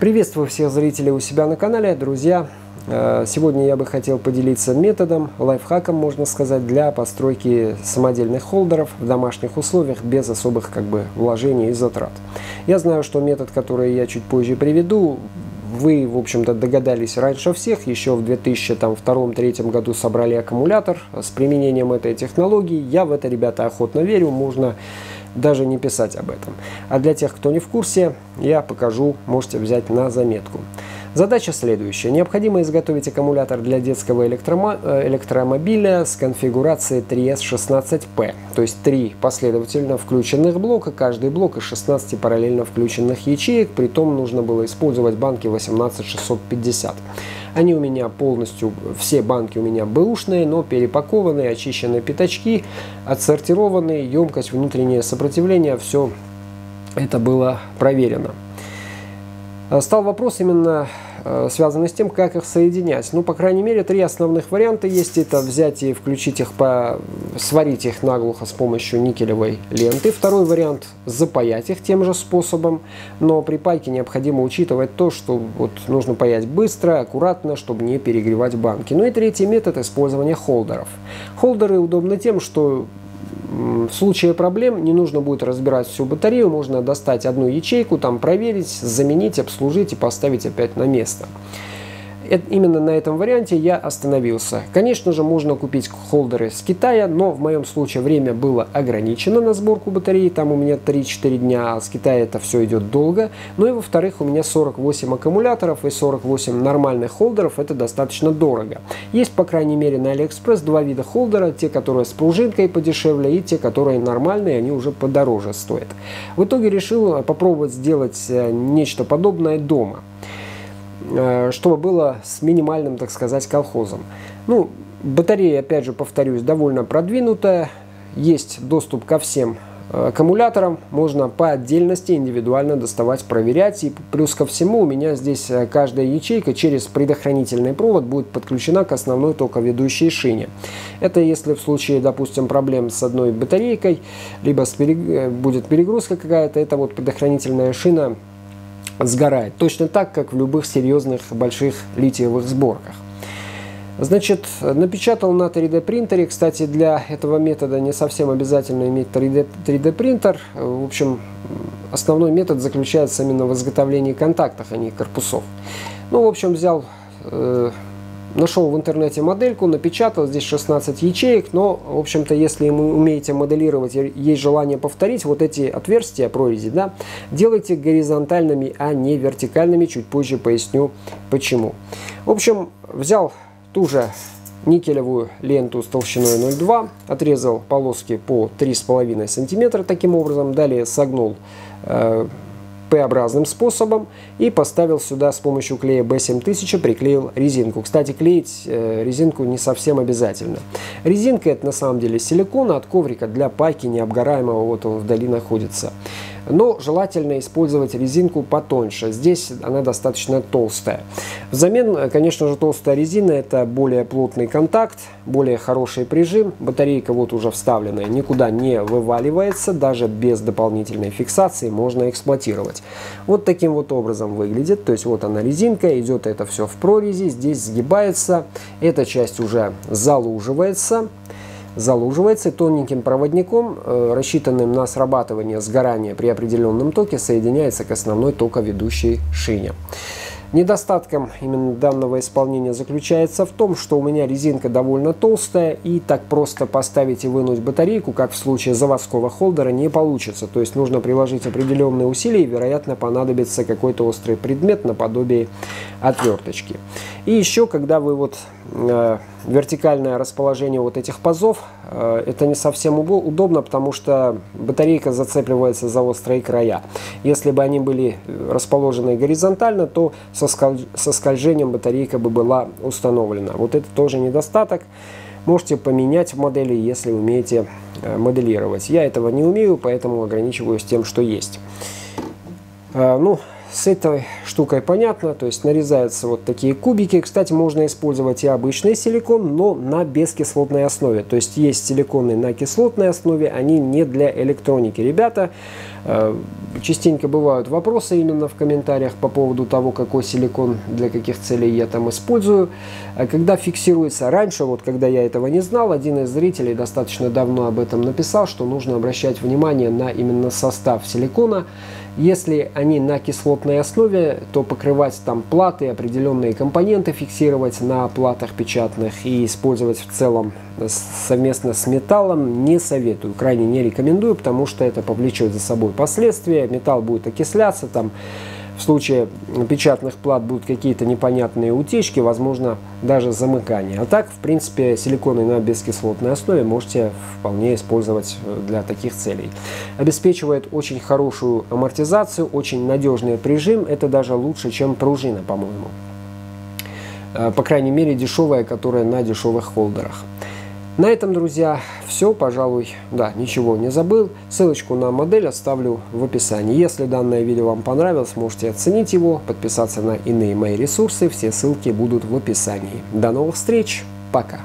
Приветствую всех зрителей у себя на канале, друзья. Э, сегодня я бы хотел поделиться методом, лайфхаком, можно сказать, для постройки самодельных холдеров в домашних условиях без особых как бы вложений и затрат. Я знаю, что метод, который я чуть позже приведу, вы, в общем-то, догадались раньше всех, еще в 2002-2003 году собрали аккумулятор с применением этой технологии. Я в это, ребята, охотно верю, можно даже не писать об этом. А для тех, кто не в курсе, я покажу, можете взять на заметку. Задача следующая. Необходимо изготовить аккумулятор для детского электромо э, электромобиля с конфигурацией 3S16P, то есть три последовательно включенных блока, каждый блок из 16 параллельно включенных ячеек, при том нужно было использовать банки 18650. Они у меня полностью, все банки у меня бэушные, но перепакованные, очищенные пятачки, отсортированные, емкость, внутреннее сопротивление, все это было проверено. Э, стал вопрос именно э, связанный с тем, как их соединять. Ну, по крайней мере, три основных варианта есть. Это взять и включить их, по... сварить их наглухо с помощью никелевой ленты. Второй вариант – запаять их тем же способом. Но при пайке необходимо учитывать то, что вот нужно паять быстро, аккуратно, чтобы не перегревать банки. Ну и третий метод – использования холдеров. Холдеры удобны тем, что в случае проблем не нужно будет разбирать всю батарею, можно достать одну ячейку, там проверить, заменить, обслужить и поставить опять на место именно на этом варианте я остановился. Конечно же, можно купить холдеры с Китая, но в моем случае время было ограничено на сборку батареи. Там у меня 3-4 дня, а с Китая это все идет долго. Ну и во-вторых, у меня 48 аккумуляторов и 48 нормальных холдеров. Это достаточно дорого. Есть, по крайней мере, на Алиэкспресс два вида холдера. Те, которые с пружинкой подешевле, и те, которые нормальные, они уже подороже стоят. В итоге решил попробовать сделать э, нечто подобное дома. Э, чтобы было с минимальным, так сказать, колхозом. Ну, батарея, опять же, повторюсь, довольно продвинутая. Есть доступ ко всем э, аккумуляторам. Можно по отдельности индивидуально доставать, проверять. И плюс ко всему у меня здесь э, каждая ячейка через предохранительный провод будет подключена к основной токоведущей шине. Это если в случае, допустим, проблем с одной батарейкой, либо с перег... будет перегрузка какая-то, это вот предохранительная шина сгорает. Точно так, как в любых серьезных больших литиевых сборках. Значит, напечатал на 3D принтере. Кстати, для этого метода не совсем обязательно иметь 3D, 3D принтер. В общем, основной метод заключается именно в изготовлении контактов, а не корпусов. Ну, в общем, взял э, Нашел в интернете модельку, напечатал, здесь 16 ячеек, но, в общем-то, если вы умеете моделировать, есть желание повторить, вот эти отверстия, прорези, да, делайте горизонтальными, а не вертикальными, чуть позже поясню почему. В общем, взял ту же никелевую ленту с толщиной 0,2, отрезал полоски по 3,5 см таким образом, далее согнул э, П-образным способом и поставил сюда с помощью клея B7000 приклеил резинку. Кстати, клеить э, резинку не совсем обязательно. Резинка это на самом деле силикон от коврика для пайки необгораемого, вот он вдали находится. Но желательно использовать резинку потоньше. Здесь она достаточно толстая. Взамен, конечно же, толстая резина это более плотный контакт, более хороший прижим. Батарейка вот уже вставленная, никуда не вываливается, даже без дополнительной фиксации можно эксплуатировать. Вот таким вот образом выглядит. То есть вот она резинка, идет это все в прорези, здесь сгибается, эта часть уже залуживается залуживается тоненьким проводником, э, рассчитанным на срабатывание сгорания при определенном токе, соединяется к основной токоведущей шине. Недостатком именно данного исполнения заключается в том, что у меня резинка довольно толстая и так просто поставить и вынуть батарейку, как в случае заводского холдера, не получится. То есть нужно приложить определенные усилия и, вероятно, понадобится какой-то острый предмет наподобие отверточки. И еще, когда вы вот вертикальное расположение вот этих пазов, э, это не совсем удобно, потому что батарейка зацепливается за острые края. Если бы они были э, расположены горизонтально, то со, сколь... со скольжением батарейка бы была установлена. Вот это тоже недостаток. Можете поменять в модели, если умеете э, моделировать. Я этого не умею, поэтому ограничиваюсь тем, что есть. Э, ну, с этой штукой понятно, то есть нарезаются вот такие кубики. Кстати, можно использовать и обычный силикон, но на бескислотной основе. То есть есть силиконы на кислотной основе, они не для электроники. Ребята, частенько бывают вопросы именно в комментариях по поводу того, какой силикон для каких целей я там использую. А когда фиксируется раньше, вот когда я этого не знал, один из зрителей достаточно давно об этом написал, что нужно обращать внимание на именно состав силикона. Если они на кислотной основе, то покрывать там платы, определенные компоненты фиксировать на платах печатных и использовать в целом совместно с металлом не советую, крайне не рекомендую, потому что это повлечет за собой последствия, металл будет окисляться, там в случае печатных плат будут какие-то непонятные утечки, возможно, даже замыкание. А так, в принципе, силиконы на бескислотной основе можете вполне использовать э, для таких целей. Обеспечивает очень хорошую амортизацию, очень надежный прижим. Это даже лучше, чем пружина, по-моему. Э, по крайней мере, дешевая, которая на дешевых холдерах. На этом, друзья, все, пожалуй, да, ничего не забыл. Ссылочку на модель оставлю в описании. Если данное видео вам понравилось, можете оценить его, подписаться на иные мои ресурсы. Все ссылки будут в описании. До новых встреч, пока!